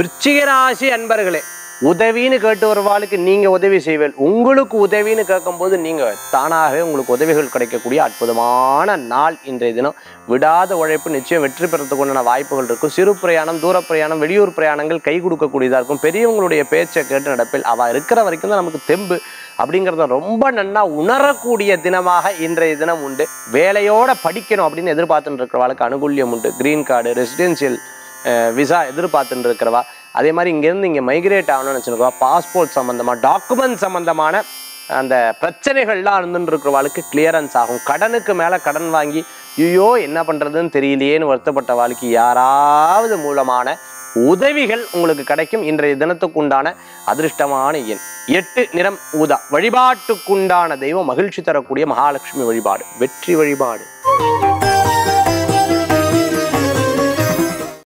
விருச்சிக ராசி அன்பர்களே உதவின்னு கேட்டு வருவாளுக்கு நீங்க உதவி செய்வேன். உங்களுக்கு உதவின்னு கேட்கும்போது நீங்க தானாகவே உங்களுக்கு உதவிகள் கிடைக்கக்கூடிய அற்புதமான நாள் இன்றைய தினம். விடாத உழைப்பு நிச்சயம் வெற்றி பெறத்துக்குண்டான வாய்ப்புகள் இருக்கும். சிறு பிரயாணம் தூர பிரயாணம் வெளியூர் பிரயாணங்கள் கை கொடுக்கக்கூடியதாக இருக்கும். பெரியவங்களுடைய பேச்சை கேட்டு நடப்பில் அவ இருக்கிற வரைக்கும் தான் நமக்கு தெம்பு அப்படிங்கிறத ரொம்ப நன்னா உணரக்கூடிய தினமாக இன்றைய தினம் உண்டு. வேலையோட படிக்கணும் அப்படின்னு எதிர்பார்த்துட்டு இருக்கிறவளுக்கு அனுகூல்யம் உண்டு. கிரீன் கார்டு ரெசிடென்சியல் விசா எதிர்பார்த்துட்டு இருக்கிறவா அதே மாதிரி இங்கேருந்து இங்கே மைக்ரேட் ஆகணும்னு வச்சுருக்கவா பாஸ்போர்ட் சம்மந்தமாக டாக்குமெண்ட் சம்மந்தமான அந்த பிரச்சனைகள்லாம் இருந்துட்டு இருக்கிறவாளுக்கு கிளியரன்ஸ் ஆகும். கடனுக்கு மேலே கடன் வாங்கி ஐயோ என்ன பண்ணுறதுன்னு தெரியலையேன்னு வருத்தப்பட்ட வாழ்க்கை யாராவது மூலமான உதவிகள் உங்களுக்கு கிடைக்கும். இன்றைய தினத்துக்கு உண்டான அதிர்ஷ்டமான எண். எட்டு நிறம் ஊதா. வழிபாட்டுக்குண்டான தெய்வம் மகிழ்ச்சி தரக்கூடிய மகாலட்சுமி வழிபாடு. வெற்றி வழிபாடு.